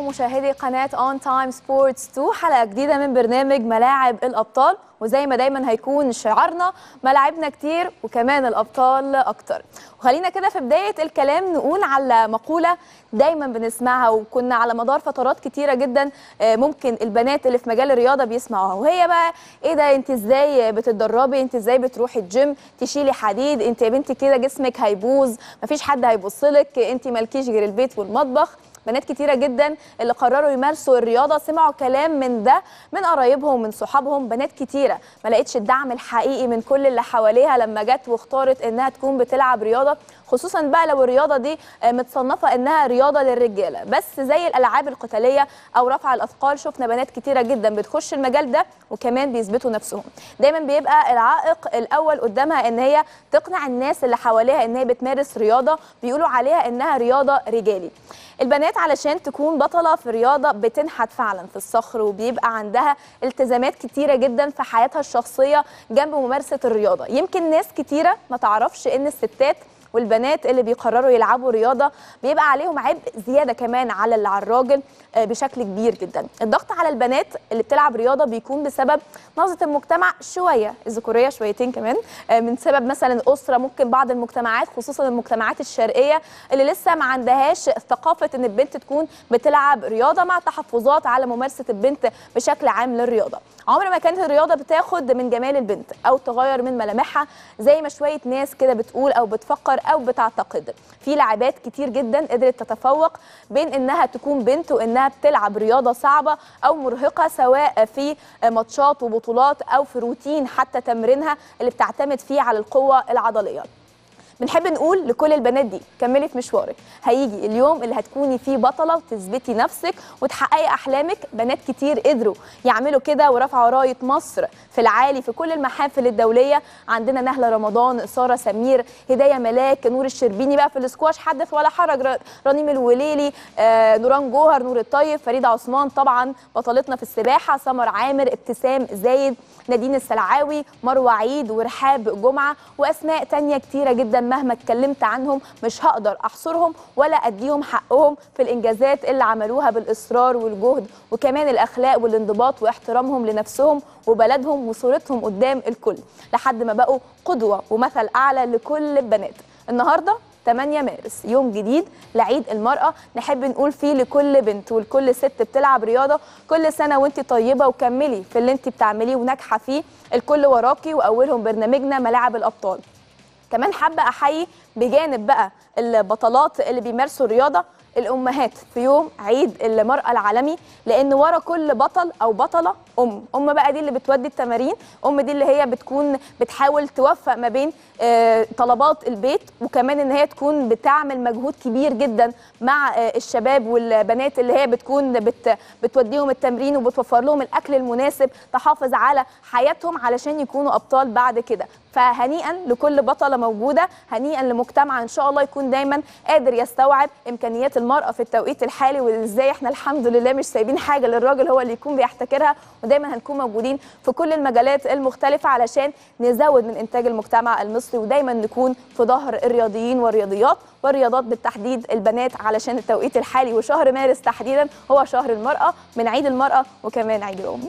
مشاهدي قناة On Time Sports 2 حلقة جديدة من برنامج ملاعب الأبطال. وزي ما دايما هيكون شعارنا ملاعبنا كتير وكمان الأبطال أكتر. وخلينا كده في بداية الكلام نقول على مقولة دايما بنسمعها وكنا على مدار فترات كتيرة جدا آه، ممكن البنات اللي في مجال الرياضة بيسمعوها. وهي بقى إيه ده أنت إزاي بتتدربي؟ أنت إزاي بتروحي الجيم؟ تشيلي حديد؟ أنت يا بنتي كده جسمك هيبوظ مفيش حد هيبصلك أنت مالكيش غير البيت والمطبخ. بنات كتيرة جدا اللي قرروا يمارسوا الرياضة سمعوا كلام من ده من قرايبهم من صحابهم. بنات كتيرة. ما لقيتش الدعم الحقيقي من كل اللي حواليها لما جت واختارت إنها تكون بتلعب رياضة خصوصا بقى لو الرياضة دي آه، متصنفة إنها رياضة للرجالة. بس زي الألعاب القتالية أو رفع الأثقال شفنا بنات كتيرة جدا بتخش المجال ده وكمان بيثبتوا نفسهم. دايما بيبقى العائق الأول قدامها إن هي تقنع الناس اللي حواليها إن هي بتمارس رياضة بيقولوا عليها إنها رياضة رجالي. البنات علشان تكون بطلة في رياضة بتنحت فعلا في الصخر وبيبقى عندها التزامات كتيرة جدا في حياتها الشخصية جنب ممارسة الرياضة. يمكن ناس كتيرة ما تعرفش إن الستات والبنات اللي بيقرروا يلعبوا رياضة بيبقى عليهم عبء زيادة كمان على اللي على الراجل آه، بشكل كبير جدا. الضغط على البنات اللي بتلعب رياضة بيكون بسبب نظرة المجتمع شوية. الذكورية شويتين كمان آه، من سبب مثلا أسرة ممكن بعض المجتمعات خصوصا المجتمعات الشرقية اللي لسه ما عندهاش ثقافة إن البنت تكون بتلعب رياضة مع تحفظات على ممارسة البنت بشكل عام للرياضة. عمر ما كانت الرياضة بتاخد من جمال البنت أو تغير من ملامحها زي ما شوية ناس كده بتقول أو بتفكر أو بتعتقد. في لاعبات كتير جدا قدرت تتفوق بين إنها تكون بنت وإنها بتلعب رياضة صعبة أو مرهقة سواء في ماتشات وبطولات أو في روتين حتى تمرينها اللي بتعتمد فيه على القوة العضلية. بنحب نقول لكل البنات دي كملي في مشوارك. هيجي اليوم اللي هتكوني فيه بطلة وتثبتي نفسك وتحققي أحلامك. بنات كتير قدروا يعملوا كده ورفعوا راية مصر في العالي في كل المحافل الدولية. عندنا نهلة رمضان سارة سمير هداية ملاك نور الشربيني بقى في الاسكواش حدث ولا حرج. رنيم الوليلي آه نوران جوهر نور الطيب فريدة عثمان طبعا بطلتنا في السباحة سمر عامر ابتسام زايد نادين السلعاوي مروة عيد ورحاب جمعة وأسماء تانية كتيرة جدا مهما اتكلمت عنهم مش هقدر أحصرهم ولا أديهم حقهم في الإنجازات اللي عملوها بالإصرار والجهد وكمان الأخلاق والانضباط واحترامهم لنفسهم وبلدهم وصورتهم قدام الكل لحد ما بقوا قدوة ومثل أعلى لكل البنات. النهارده 8 مارس يوم جديد لعيد المرأة. نحب نقول فيه لكل بنت ولكل ست بتلعب رياضة كل سنة وانت طيبة وكملي في اللي انت بتعمليه وناجحة فيه. الكل وراكي وأولهم برنامجنا ملاعب الأبطال. كمان حابة أحيي بجانب بقى البطلات اللي بيمارسوا الرياضة الأمهات في يوم عيد المرأة العالمي لأن ورا كل بطل أو بطلة أم. أم بقى دي اللي بتودي التمارين. أم دي اللي هي بتكون بتحاول توفق ما بين آه، طلبات البيت وكمان إن هي تكون بتعمل مجهود كبير جدا مع آه، الشباب والبنات اللي هي بتكون بت بتوديهم التمرين وبتوفر لهم الأكل المناسب تحافظ على حياتهم علشان يكونوا أبطال بعد كده. فهنيئا لكل بطلة موجودة هنيئا لمجتمع إن شاء الله يكون دايما قادر يستوعب إمكانيات المرأة في التوقيت الحالي وإزاي إحنا الحمد لله مش سايبين حاجة للراجل هو اللي يكون بيحتكرها ودايما هنكون موجودين في كل المجالات المختلفة علشان نزود من إنتاج المجتمع المصري ودايما نكون في ظهر الرياضيين والرياضيات والرياضات بالتحديد البنات علشان التوقيت الحالي وشهر مارس تحديدا هو شهر المرأة من عيد المرأة وكمان عيد الأم.